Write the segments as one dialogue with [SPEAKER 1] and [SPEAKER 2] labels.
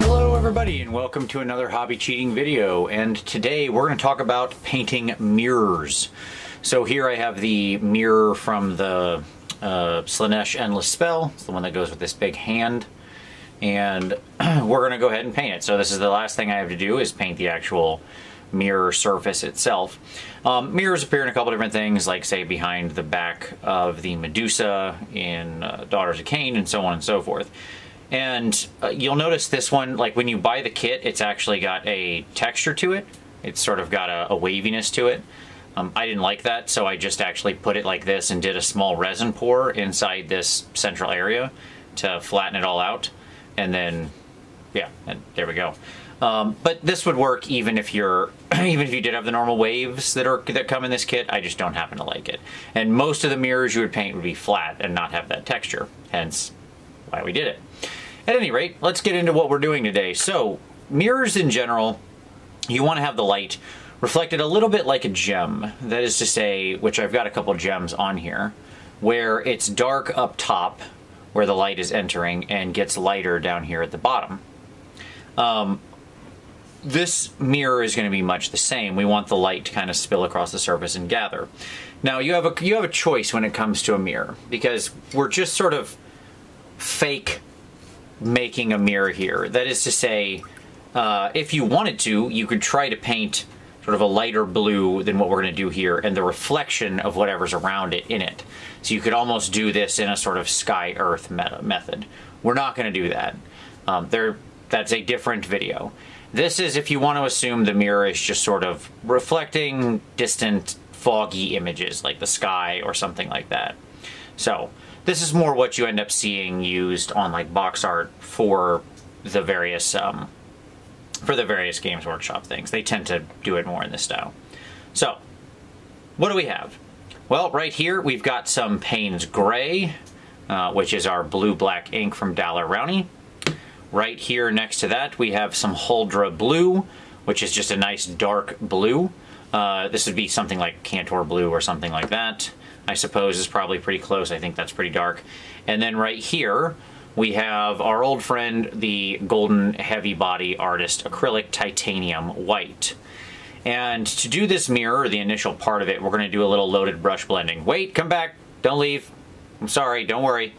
[SPEAKER 1] Hello everybody and welcome to another hobby cheating video and today we're going to talk about painting mirrors. So here I have the mirror from the uh, Slaanesh Endless Spell, it's the one that goes with this big hand and we're going to go ahead and paint it. So this is the last thing I have to do is paint the actual mirror surface itself. Um, mirrors appear in a couple different things, like say behind the back of the Medusa in uh, Daughters of Khaine and so on and so forth. And uh, you'll notice this one, like when you buy the kit, it's actually got a texture to it. It's sort of got a, a waviness to it. Um, I didn't like that, so I just actually put it like this and did a small resin pour inside this central area to flatten it all out. And then, yeah, and there we go. Um, but this would work even if you're, even if you did have the normal waves that are that come in this kit. I just don't happen to like it. And most of the mirrors you would paint would be flat and not have that texture. Hence, why we did it. At any rate, let's get into what we're doing today. So, mirrors in general, you want to have the light reflected a little bit like a gem. That is to say, which I've got a couple gems on here, where it's dark up top where the light is entering and gets lighter down here at the bottom. Um, this mirror is going to be much the same. We want the light to kind of spill across the surface and gather. Now you have a you have a choice when it comes to a mirror because we're just sort of fake making a mirror here. That is to say, uh, if you wanted to, you could try to paint sort of a lighter blue than what we're going to do here and the reflection of whatever's around it in it. So you could almost do this in a sort of sky earth method. We're not going to do that. Um, there, that's a different video. This is if you want to assume the mirror is just sort of reflecting distant foggy images like the sky or something like that. So this is more what you end up seeing used on like box art for the various um, for the various Games Workshop things. They tend to do it more in this style. So, what do we have? Well, right here we've got some Payne's Gray, uh, which is our blue-black ink from Daler Rowney. Right here next to that we have some Huldra Blue, which is just a nice dark blue. Uh, this would be something like Kantor Blue or something like that. I suppose is probably pretty close. I think that's pretty dark. And then right here we have our old friend, the Golden Heavy Body Artist Acrylic Titanium White. And to do this mirror, the initial part of it, we're going to do a little loaded brush blending. Wait, come back. Don't leave. I'm sorry. Don't worry.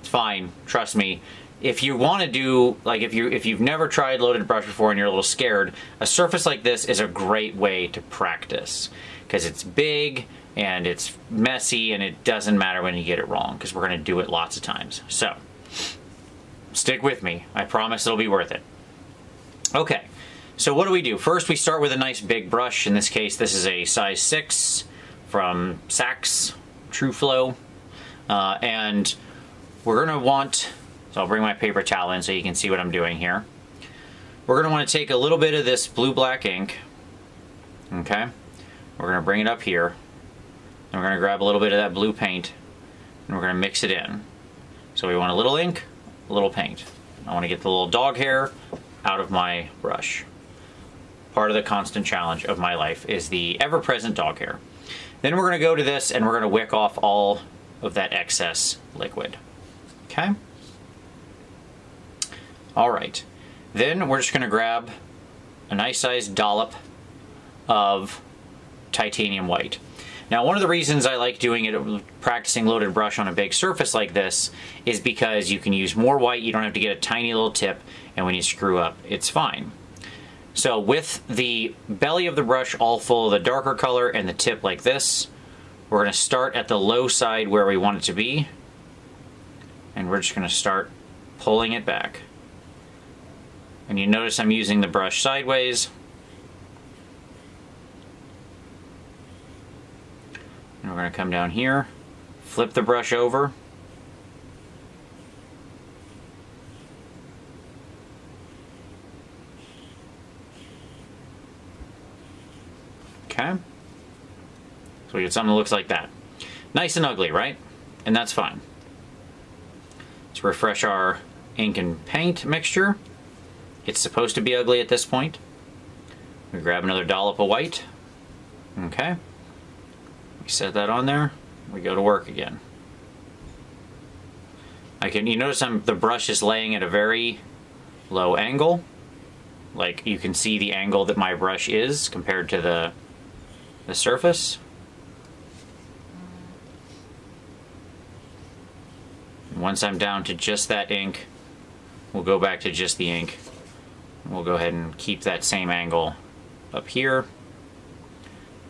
[SPEAKER 1] It's fine. Trust me. If you want to do, like if, you, if you've never tried loaded brush before and you're a little scared, a surface like this is a great way to practice. Because it's big, and it's messy, and it doesn't matter when you get it wrong, because we're going to do it lots of times. So, stick with me. I promise it'll be worth it. Okay, so what do we do? First we start with a nice big brush. In this case this is a size 6 from Sax TrueFlow. Uh, and we're going to want, so I'll bring my paper towel in so you can see what I'm doing here. We're going to want to take a little bit of this blue-black ink, okay? We're going to bring it up here, and we're going to grab a little bit of that blue paint, and we're going to mix it in. So we want a little ink, a little paint. I want to get the little dog hair out of my brush. Part of the constant challenge of my life is the ever-present dog hair. Then we're going to go to this and we're going to wick off all of that excess liquid. Okay? Alright. Then we're just going to grab a nice sized dollop of titanium white. Now one of the reasons I like doing it, practicing loaded brush on a big surface like this, is because you can use more white, you don't have to get a tiny little tip, and when you screw up, it's fine. So with the belly of the brush all full of the darker color and the tip like this, we're going to start at the low side where we want it to be, and we're just going to start pulling it back. And you notice I'm using the brush sideways, And we're going to come down here, flip the brush over, Okay. So we get something that looks like that. Nice and ugly, right? And that's fine. Let's refresh our ink and paint mixture. It's supposed to be ugly at this point. We grab another dollop of white. Okay. We set that on there, we go to work again. I can, you notice I'm, the brush is laying at a very low angle. Like you can see the angle that my brush is compared to the, the surface. once I'm down to just that ink, we'll go back to just the ink. We'll go ahead and keep that same angle up here.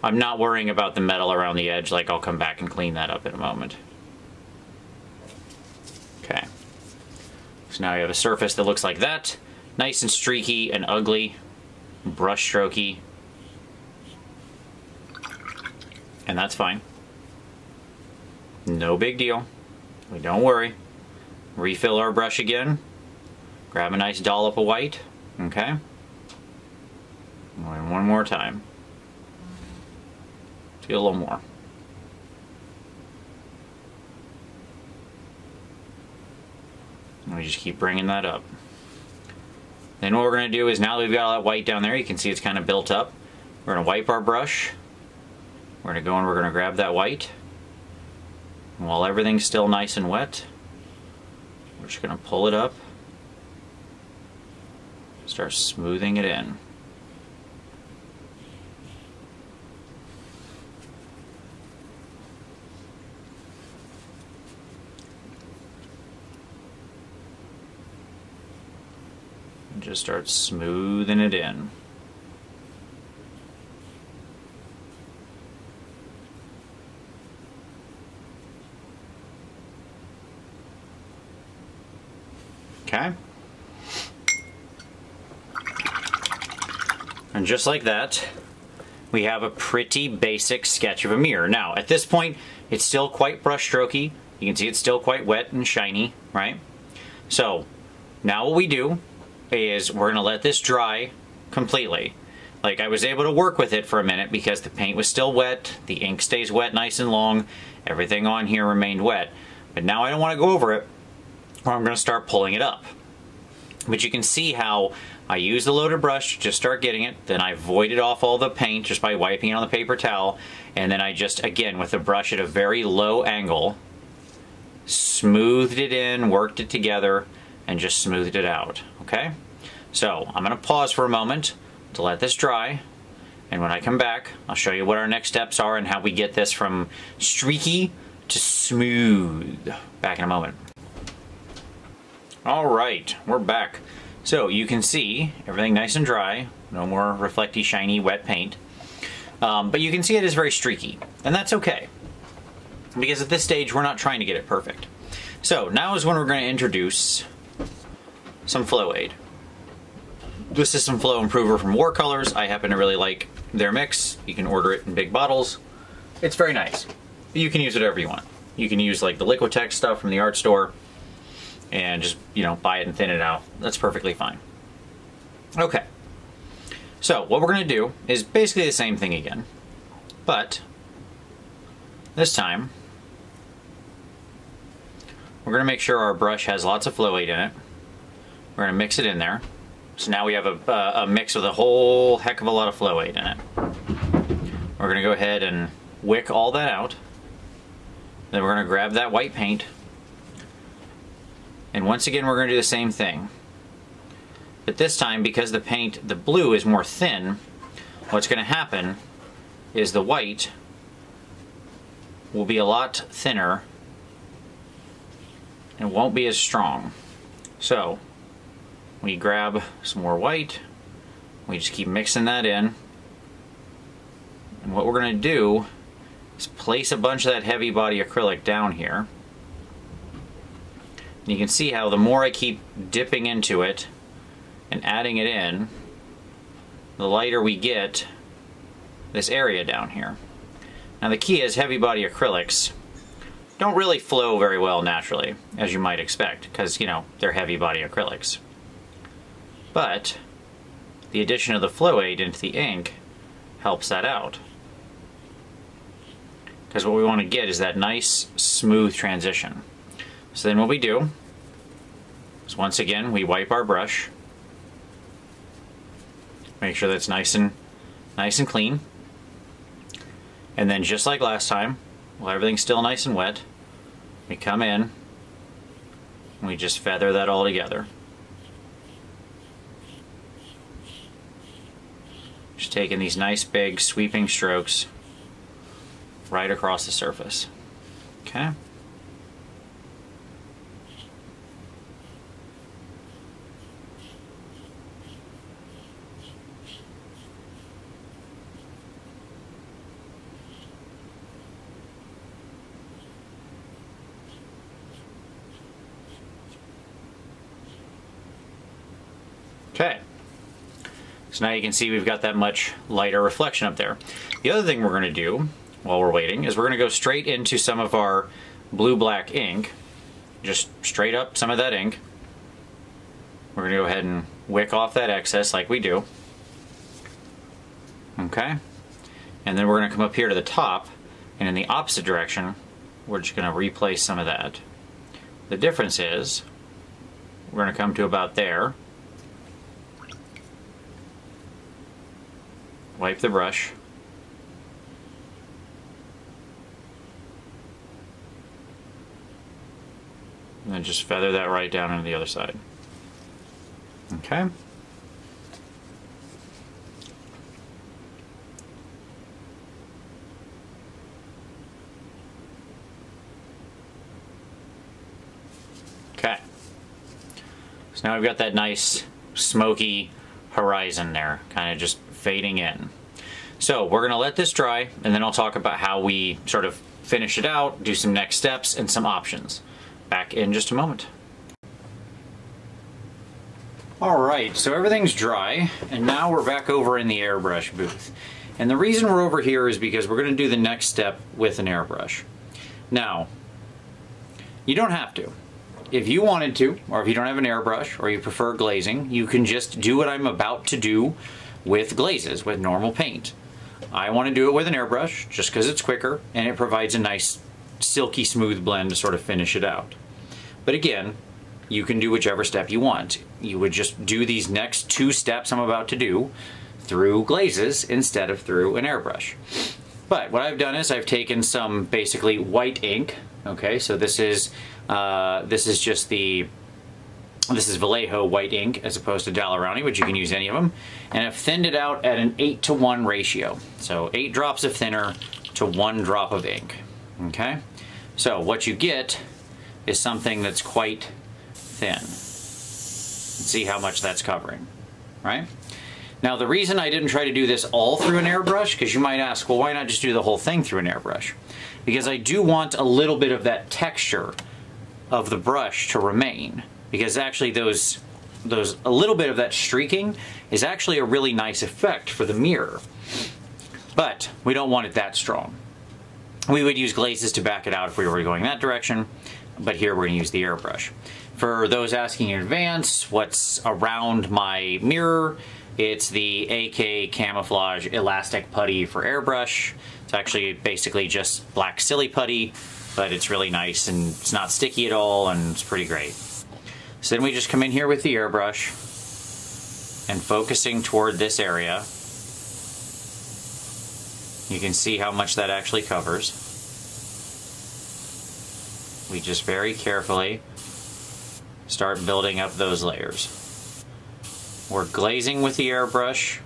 [SPEAKER 1] I'm not worrying about the metal around the edge, like I'll come back and clean that up in a moment. Okay. So now you have a surface that looks like that. Nice and streaky and ugly, brush strokey. And that's fine. No big deal. We don't worry. Refill our brush again. Grab a nice dollop of white. Okay. One more time. Get a little more. And we just keep bringing that up. Then what we're going to do is now that we've got all that white down there, you can see it's kind of built up. We're going to wipe our brush. We're going to go and we're going to grab that white. And while everything's still nice and wet, we're just going to pull it up. Start smoothing it in. And just start smoothing it in. Okay. And just like that, we have a pretty basic sketch of a mirror. Now, at this point, it's still quite brush strokey. You can see it's still quite wet and shiny, right? So, now what we do is we're gonna let this dry completely. Like I was able to work with it for a minute because the paint was still wet, the ink stays wet nice and long, everything on here remained wet. But now I don't wanna go over it, or I'm gonna start pulling it up. But you can see how I use the loaded brush to just start getting it, then I voided off all the paint just by wiping it on the paper towel, and then I just, again, with the brush at a very low angle, smoothed it in, worked it together, and just smoothed it out, okay? So I'm gonna pause for a moment to let this dry, and when I come back, I'll show you what our next steps are and how we get this from streaky to smooth. Back in a moment. All right, we're back. So you can see everything nice and dry, no more reflecty, shiny, wet paint. Um, but you can see it is very streaky, and that's okay. Because at this stage, we're not trying to get it perfect. So now is when we're going to introduce some Flow Aid. This is some Flow Improver from Warcolours. I happen to really like their mix. You can order it in big bottles. It's very nice. You can use whatever you want. You can use like the Liquitex stuff from the art store and just, you know, buy it and thin it out. That's perfectly fine. Okay. So what we're going to do is basically the same thing again, but this time we're going to make sure our brush has lots of flow aid in it. We're going to mix it in there. So now we have a, uh, a mix with a whole heck of a lot of flow aid in it. We're going to go ahead and wick all that out. Then we're going to grab that white paint and once again, we're going to do the same thing. But this time, because the paint, the blue is more thin, what's going to happen is the white will be a lot thinner and won't be as strong. So, we grab some more white, we just keep mixing that in, and what we're going to do is place a bunch of that heavy body acrylic down here. You can see how the more I keep dipping into it and adding it in, the lighter we get this area down here. Now the key is heavy body acrylics don't really flow very well naturally, as you might expect, because, you know, they're heavy body acrylics. But the addition of the flow aid into the ink helps that out. Because what we want to get is that nice, smooth transition. So then what we do is once again, we wipe our brush. Make sure that's nice and nice and clean. And then just like last time, while everything's still nice and wet, we come in and We just feather that all together. Just taking these nice big sweeping strokes right across the surface. Okay. So now you can see we've got that much lighter reflection up there. The other thing we're going to do while we're waiting is we're going to go straight into some of our blue-black ink. Just straight up some of that ink. We're going to go ahead and wick off that excess like we do. Okay. And then we're going to come up here to the top and in the opposite direction we're just going to replace some of that. The difference is we're going to come to about there wipe the brush. And then just feather that right down into the other side. Okay. Okay. So now we've got that nice smoky horizon there, kind of just fading in. So we're gonna let this dry and then I'll talk about how we sort of finish it out, do some next steps and some options. Back in just a moment. All right, so everything's dry and now we're back over in the airbrush booth. And the reason we're over here is because we're gonna do the next step with an airbrush. Now, you don't have to. If you wanted to, or if you don't have an airbrush, or you prefer glazing, you can just do what I'm about to do with glazes, with normal paint. I want to do it with an airbrush just because it's quicker and it provides a nice silky smooth blend to sort of finish it out. But again, you can do whichever step you want. You would just do these next two steps I'm about to do through glazes instead of through an airbrush. But what I've done is I've taken some basically white ink. Okay, so this is uh, this is just the this is Vallejo white ink as opposed to Daler-Rowney, which you can use any of them. And I've thinned it out at an 8 to 1 ratio. So 8 drops of thinner to 1 drop of ink. Okay? So what you get is something that's quite thin. See how much that's covering, right? Now the reason I didn't try to do this all through an airbrush, because you might ask, well why not just do the whole thing through an airbrush? Because I do want a little bit of that texture of the brush to remain because actually those those a little bit of that streaking is actually a really nice effect for the mirror. But we don't want it that strong. We would use glazes to back it out if we were going that direction, but here we're going to use the airbrush. For those asking in advance what's around my mirror, it's the AK Camouflage Elastic Putty for airbrush. It's actually basically just black silly putty, but it's really nice and it's not sticky at all and it's pretty great. So then we just come in here with the airbrush and focusing toward this area. You can see how much that actually covers. We just very carefully start building up those layers. We're glazing with the airbrush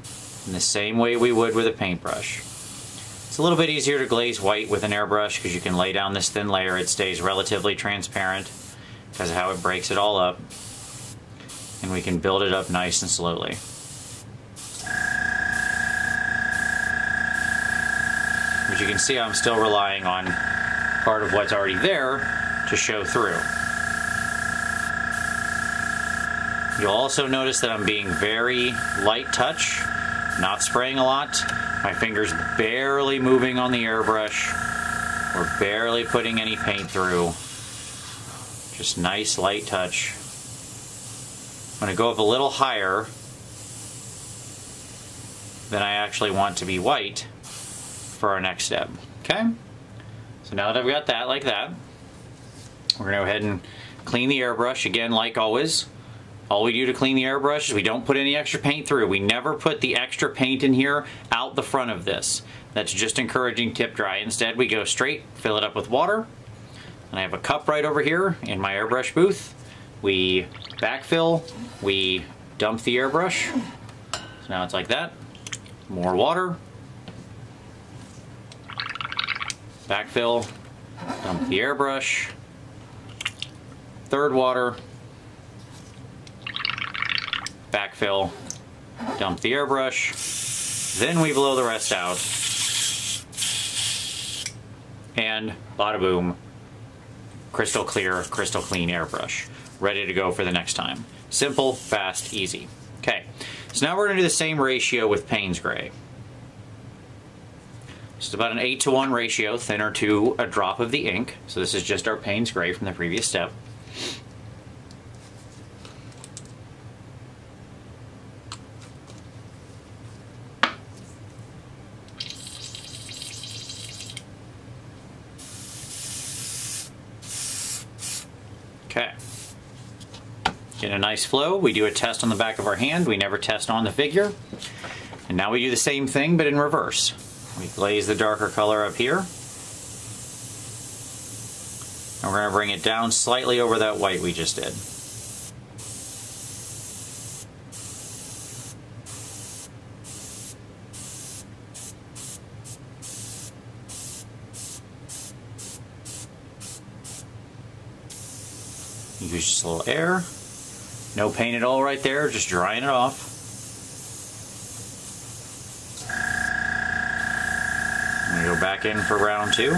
[SPEAKER 1] in the same way we would with a paintbrush. It's a little bit easier to glaze white with an airbrush because you can lay down this thin layer. It stays relatively transparent because of how it breaks it all up. And we can build it up nice and slowly. But you can see I'm still relying on part of what's already there to show through. You'll also notice that I'm being very light touch, not spraying a lot. My fingers barely moving on the airbrush. We're barely putting any paint through. Just nice light touch. I'm going to go up a little higher than I actually want to be white for our next step. Okay? So now that I've got that like that, we're going to go ahead and clean the airbrush again like always. All we do to clean the airbrush is we don't put any extra paint through. We never put the extra paint in here out the front of this. That's just encouraging tip dry. Instead we go straight, fill it up with water, and I have a cup right over here in my airbrush booth. we backfill, we dump the airbrush. So now it's like that. More water. Backfill, dump the airbrush. Third water. Backfill, dump the airbrush. Then we blow the rest out. And bada boom, crystal clear, crystal clean airbrush. Ready to go for the next time. Simple, fast, easy. Okay, so now we're gonna do the same ratio with Payne's Gray. Just about an 8 to 1 ratio, thinner to a drop of the ink. So this is just our Payne's Gray from the previous step. Okay. Get a nice flow. We do a test on the back of our hand. We never test on the figure. And now we do the same thing, but in reverse. We glaze the darker color up here. And we're going to bring it down slightly over that white we just did. Use just a little air. No paint at all right there, just drying it off. We go back in for round two.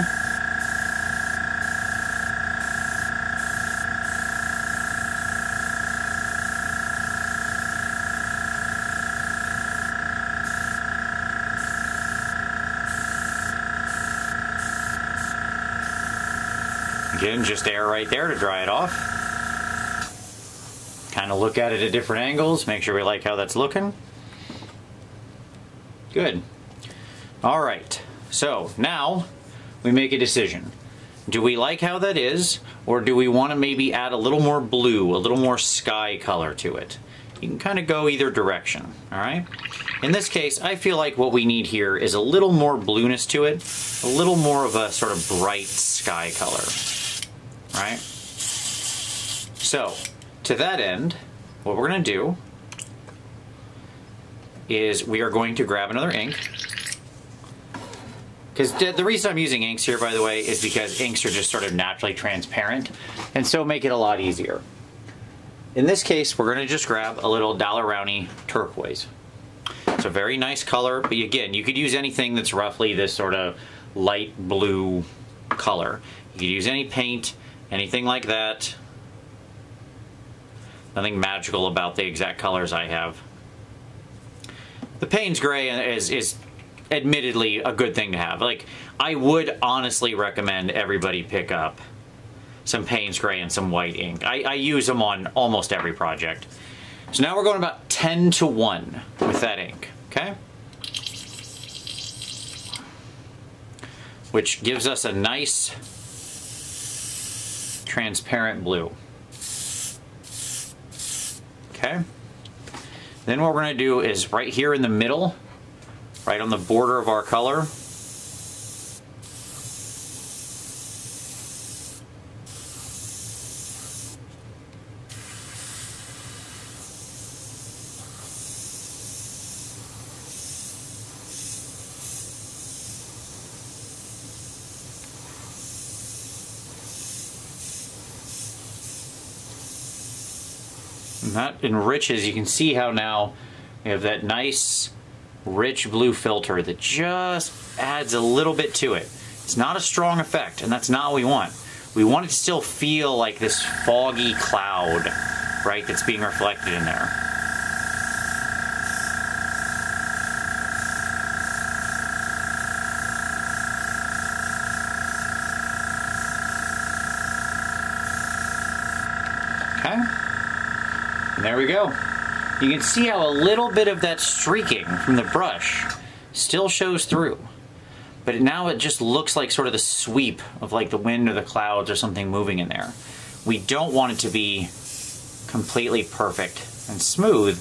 [SPEAKER 1] Again, just air right there to dry it off. Kind of look at it at different angles, make sure we like how that's looking. Good. All right, so now we make a decision. Do we like how that is, or do we want to maybe add a little more blue, a little more sky color to it? You can kind of go either direction, all right? In this case, I feel like what we need here is a little more blueness to it, a little more of a sort of bright sky color, right? So, to that end, what we're gonna do is we are going to grab another ink. Because the reason I'm using inks here, by the way, is because inks are just sort of naturally transparent, and so make it a lot easier. In this case, we're gonna just grab a little Daler-Rowney turquoise. It's a very nice color, but again, you could use anything that's roughly this sort of light blue color. You could use any paint, anything like that. Nothing magical about the exact colors I have. The Payne's Gray is, is admittedly a good thing to have. Like, I would honestly recommend everybody pick up some Payne's Gray and some white ink. I, I use them on almost every project. So now we're going about 10 to 1 with that ink, okay? Which gives us a nice transparent blue. Okay? Then what we're going to do is right here in the middle, right on the border of our color, that enriches, you can see how now we have that nice rich blue filter that just adds a little bit to it. It's not a strong effect, and that's not what we want. We want it to still feel like this foggy cloud, right, that's being reflected in there. Okay. There we go. You can see how a little bit of that streaking from the brush still shows through. But now it just looks like sort of the sweep of like the wind or the clouds or something moving in there. We don't want it to be completely perfect and smooth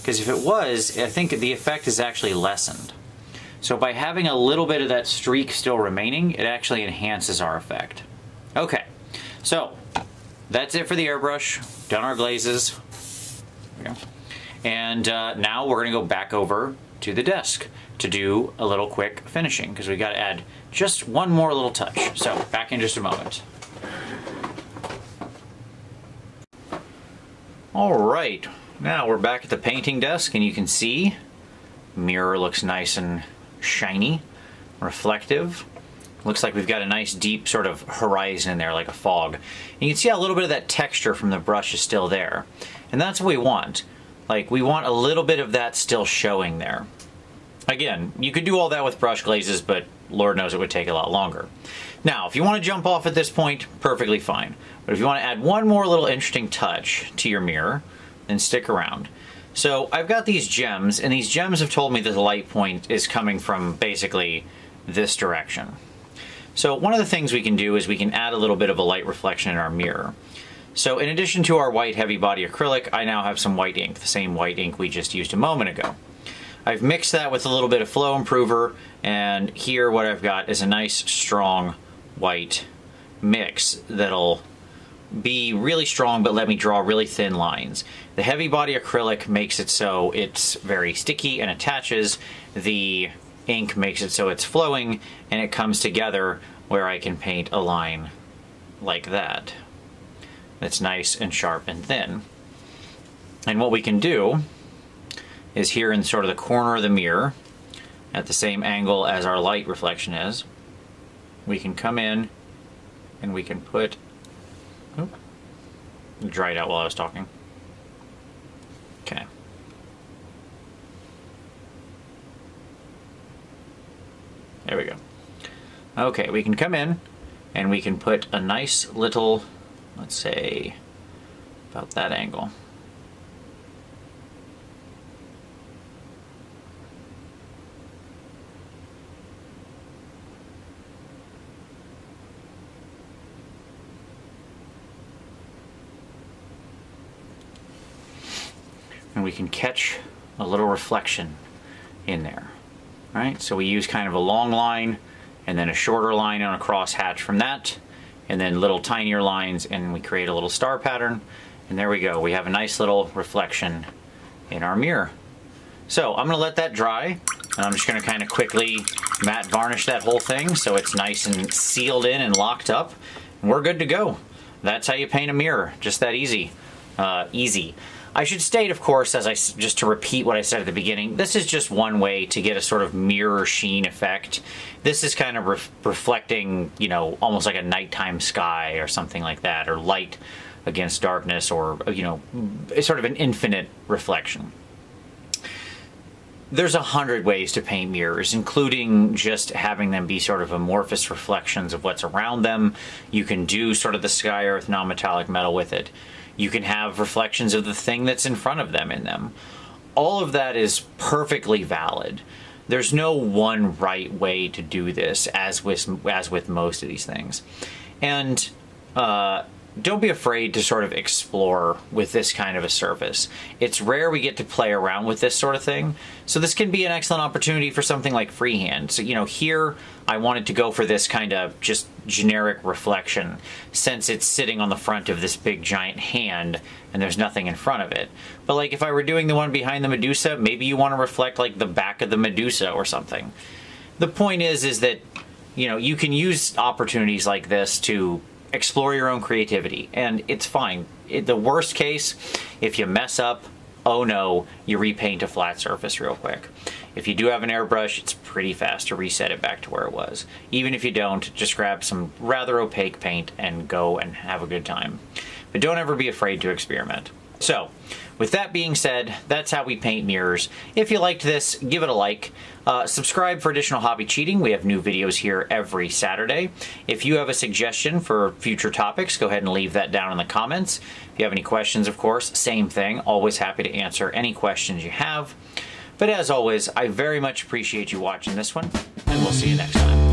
[SPEAKER 1] because if it was, I think the effect is actually lessened. So by having a little bit of that streak still remaining, it actually enhances our effect. Okay, so that's it for the airbrush. Done our glazes. And uh, now we're gonna go back over to the desk to do a little quick finishing because we gotta add just one more little touch. So back in just a moment. All right, now we're back at the painting desk and you can see mirror looks nice and shiny, reflective. Looks like we've got a nice deep sort of horizon in there like a fog. And you can see a little bit of that texture from the brush is still there. And that's what we want. Like we want a little bit of that still showing there. Again, you could do all that with brush glazes, but Lord knows it would take a lot longer. Now, if you want to jump off at this point, perfectly fine. But if you want to add one more little interesting touch to your mirror, then stick around. So I've got these gems, and these gems have told me that the light point is coming from basically this direction. So one of the things we can do is we can add a little bit of a light reflection in our mirror. So in addition to our white heavy body acrylic, I now have some white ink, the same white ink we just used a moment ago. I've mixed that with a little bit of flow improver, and here what I've got is a nice strong white mix that'll be really strong but let me draw really thin lines. The heavy body acrylic makes it so it's very sticky and attaches. The ink makes it so it's flowing and it comes together where I can paint a line like that that's nice and sharp and thin. And what we can do is here in sort of the corner of the mirror, at the same angle as our light reflection is, we can come in and we can put, oh, dried out while I was talking. Okay. There we go. Okay, we can come in and we can put a nice little let's say about that angle. And we can catch a little reflection in there. Right? So we use kind of a long line and then a shorter line on a cross hatch from that and then little tinier lines and we create a little star pattern. And there we go. We have a nice little reflection in our mirror. So I'm gonna let that dry and I'm just gonna kind of quickly matte varnish that whole thing so it's nice and sealed in and locked up. And we're good to go. That's how you paint a mirror. Just that easy. Uh, easy I should state, of course, as I just to repeat what I said at the beginning, this is just one way to get a sort of mirror sheen effect. This is kind of re reflecting, you know, almost like a nighttime sky or something like that, or light against darkness, or you know, sort of an infinite reflection. There's a hundred ways to paint mirrors, including just having them be sort of amorphous reflections of what's around them. You can do sort of the sky earth non-metallic metal with it. You can have reflections of the thing that's in front of them in them. All of that is perfectly valid. There's no one right way to do this, as with as with most of these things, and uh, don't be afraid to sort of explore with this kind of a surface. It's rare we get to play around with this sort of thing, so this can be an excellent opportunity for something like freehand. So, you know, here I wanted to go for this kind of just generic reflection since it's sitting on the front of this big giant hand and there's nothing in front of it. But like if I were doing the one behind the Medusa, maybe you want to reflect like the back of the Medusa or something. The point is, is that, you know, you can use opportunities like this to explore your own creativity, and it's fine. It, the worst case, if you mess up, oh no, you repaint a flat surface real quick. If you do have an airbrush, it's pretty fast to reset it back to where it was. Even if you don't, just grab some rather opaque paint and go and have a good time. But don't ever be afraid to experiment. So, with that being said, that's how we paint mirrors. If you liked this, give it a like. Uh, subscribe for additional hobby cheating. We have new videos here every Saturday. If you have a suggestion for future topics, go ahead and leave that down in the comments. If you have any questions, of course, same thing. Always happy to answer any questions you have. But as always, I very much appreciate you watching this one, and we'll see you next time.